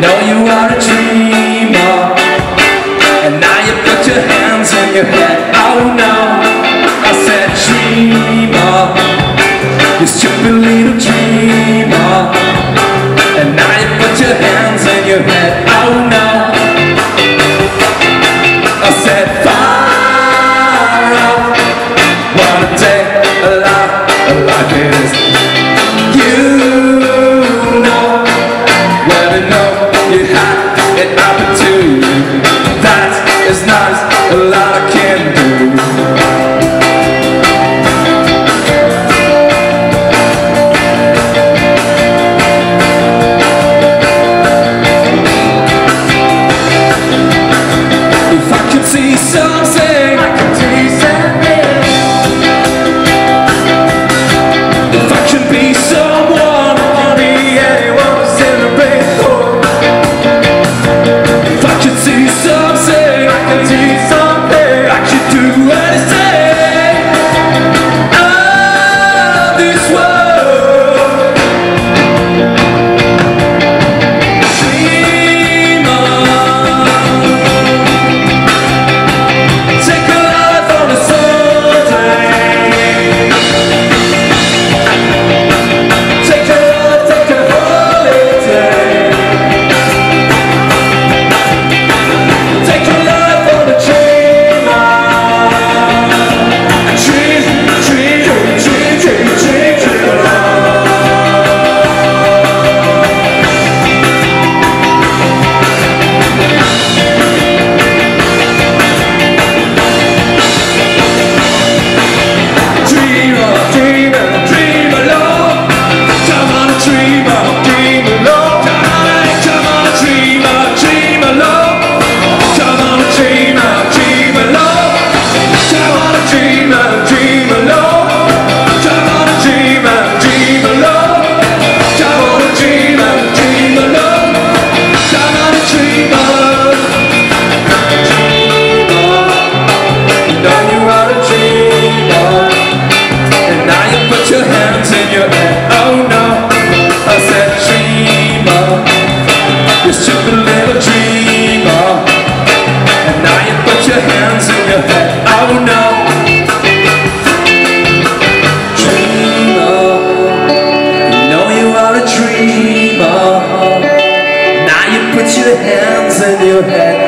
know you are a dreamer. And now you put your hands in your head. Oh no, I said dreamer. You stupid little dreamer. And now you put your hands in your head. Oh no. I said fire. What a day, a life like it is to hands in your head.